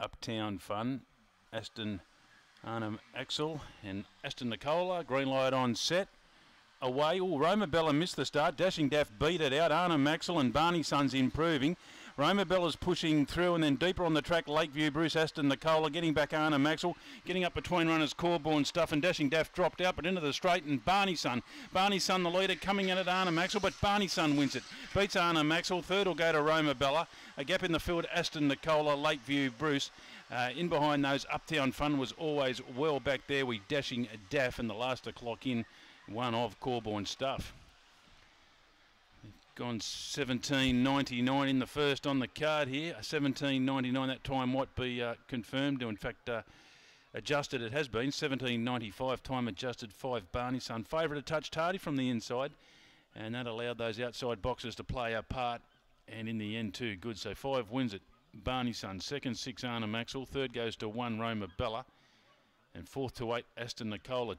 Uptown Fun, Aston Arnhem Axel and Aston Nicola. Green light on set. Away. Oh, Roma Bella missed the start. Dashing Daff beat it out. Arnhem Axel and Barney Sons improving. Roma Bella's pushing through and then deeper on the track. Lakeview, Bruce Aston, Nicola getting back Arnhem Maxwell. Getting up between runners, Corborn Stuff and Dashing Daff dropped out but into the straight and Barney Son. Barney Son the leader coming in at Arnhem Maxwell but Barney Son wins it. Beats Arnhem Maxwell. Third will go to Roma Bella. A gap in the field, Aston Nicola, Lakeview, Bruce. Uh, in behind those, Uptown Fun was always well back there. We dashing Daff and the last to clock in one of Corborn Stuff. Gone 17.99 in the first on the card here. 17.99 that time might be uh, confirmed. In fact, uh, adjusted it has been. 17.95 time adjusted. Five Barney Sun Favourite a touch tardy from the inside. And that allowed those outside boxes to play a part. And in the end, too good. So five wins it. Barney Sun. Second, six Arnhem Maxwell. Third goes to one Roma Bella. And fourth to eight, Aston Nicola.